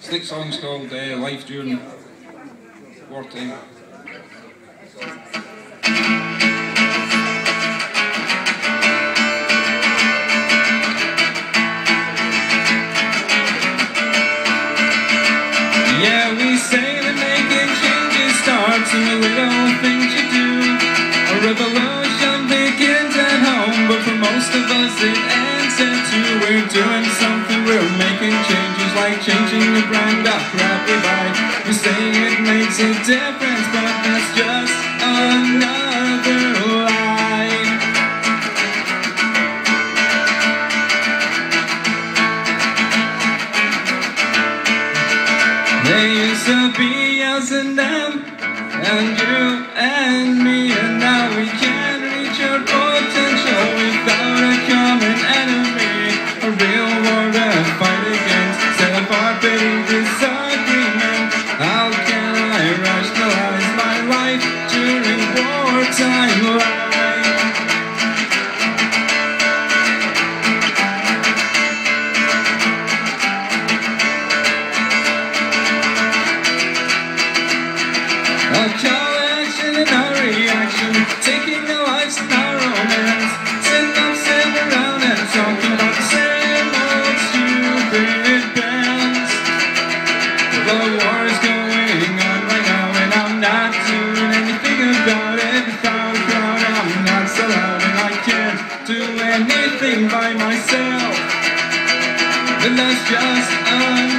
Slick song's called uh, Life During Wartime. The little things you do. A revolution begins at home, but for most of us it ends at two. We're doing something, we're making changes, like changing the brand of crap we buy. We say it makes a difference, but that's just another lie. There used to be us and them, and you and me, and now we can't reach our potential without a common enemy. A real war to fight against, petty disagreement. How can I rationalize my life during wartime life? Call action and a reaction, taking our lives in our sitting around and about the same old stupid bands. The war is going on right now, and I'm not doing anything about it. Crowd, I'm not and I can't do anything by myself. And that's just a